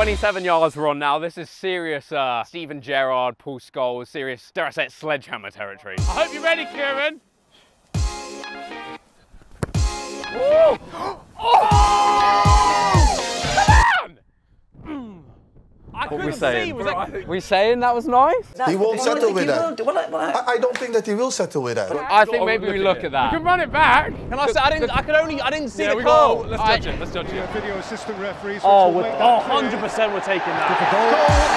27 yards we're on now. This is serious uh, Steven Gerrard, Paul Scholes, serious, dare I say it, sledgehammer territory. I hope you're ready, Kieran. I What we couldn't see. saying? Was that, We saying that was nice? He won't settle I with that. will do- well, I- well, I- I, I don't think that he will settle with that. I think maybe we look at that. We can run it back. Can I say I didn't? I could only. I didn't see Yeah, the we call. Let's I- judge it. Let's judge it. Video assistant referees. Oh, which will we're, make oh, that clear. 100% we're taking that. Goal given.